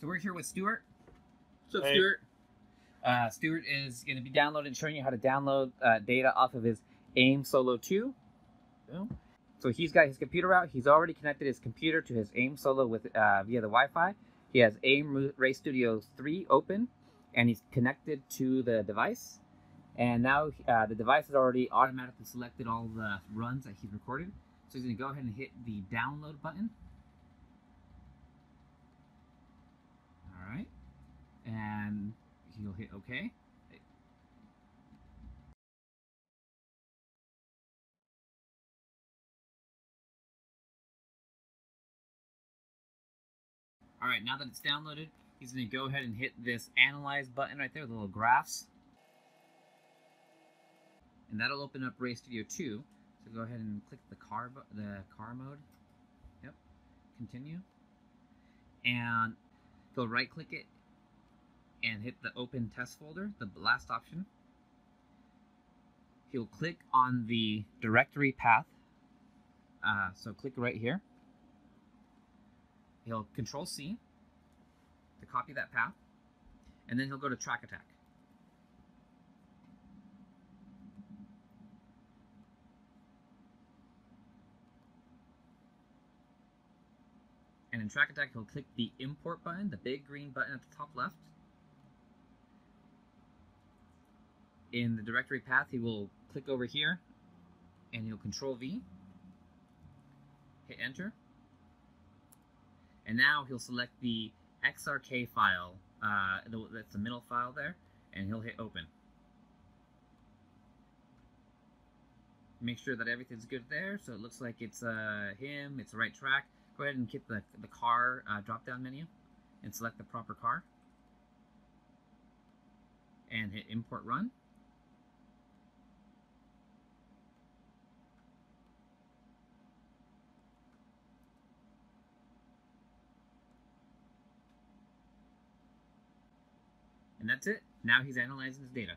So we're here with Stuart. What's up, Hey. Stuart? Uh, Stuart is going to be downloading, showing you how to download uh, data off of his AIM Solo 2. So he's got his computer out. He's already connected his computer to his AIM Solo with uh, via the Wi-Fi. He has AIM Race Studio 3 open, and he's connected to the device. And now uh, the device has already automatically selected all the runs that he's recorded. So he's going to go ahead and hit the download button. All right, and he'll hit OK. All right, now that it's downloaded, he's to go ahead and hit this analyze button right there, the little graphs. And that'll open up Race Studio 2. So go ahead and click the car the car mode. Yep. Continue. And go right click it and hit the open test folder, the last option. He'll click on the directory path. Uh, so click right here. He'll control C to copy that path. And then he'll go to track attack. And in track attack, he'll click the import button, the big green button at the top left. In the directory path, he will click over here and he'll control V, hit enter. And now he'll select the XRK file, uh, the- that's the middle file there, and he'll hit open. Make sure that everything's good there, so it looks like it's uh, him, it's the right track. Go ahead and hit the, the car uh, drop down menu and select the proper car. And hit import run. That's it. Now he's analyzing his data.